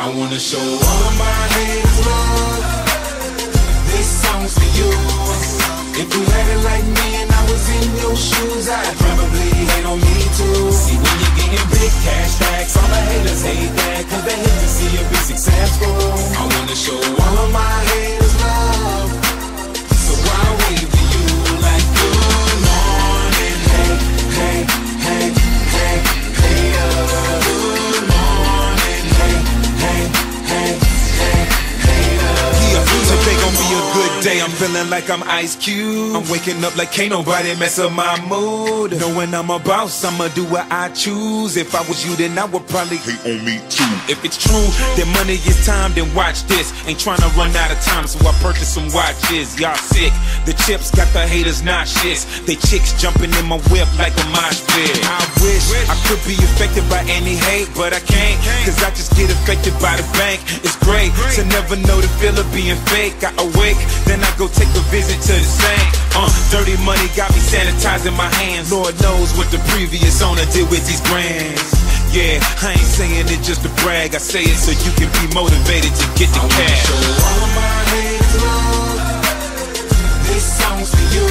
I wanna show all of my haters love. This song's for you. If you had it like me and I was in I'm feeling like I'm Ice Cube. I'm waking up like can't nobody mess up my mood. Knowing I'm a boss, I'ma do what I choose. If I was you, then I would probably hate on me too. If it's true then money is time, then watch this. Ain't trying to run out of time, so I purchased some watches. Y'all sick. The chips got the haters not shits. They chicks jumping in my whip like a mosh pit. I wish I could be affected by any hate, but I can't. Cause I just get affected by the bank. It's great to never know the feel of being fake. I awake, then I go take a visit to the saint. Uh, dirty money got me sanitizing my hands. Lord knows what the previous owner did with these brands. Yeah, I ain't saying it just to brag. I say it so you can be motivated to get the I wanna cash. show all of my haters love. This song's for you.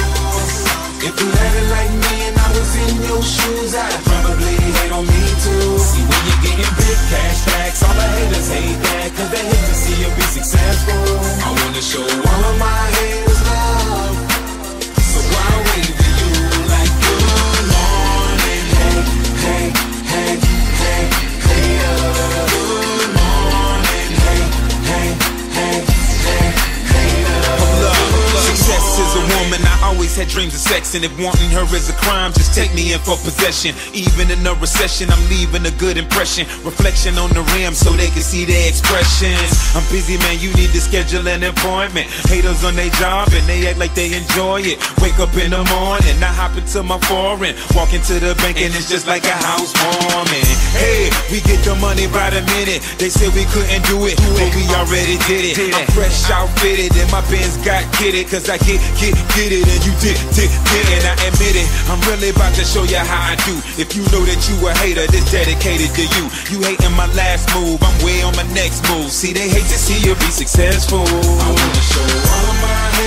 If you had it like me and I was in your shoes, I'd probably hate on me too. See, when you're getting big cash stacks, all the haters hate that, cause they hate to see you be successful. I wanna show all of my had dreams of sex, and if wanting her is a crime, just take me in for possession. Even in a recession, I'm leaving a good impression. Reflection on the rim so they can see the expressions. I'm busy, man. You need to schedule an appointment. Haters on their job and they act like they enjoy it. Wake up in the morning, I hop into my foreign, walk into the bank, and it's just like a housewarming. Hey, we get the money by the minute. They said we couldn't do it, but we already did it. I'm fresh outfitted, and my Benz got kitted. Cause I get, get, get it, and you did, did, did it. I admit it. I'm really about to show you how I do. If you know that you a hater, this dedicated to you. You hating my last move, I'm way on my next move. See, they hate to see you be successful. I wanna show all my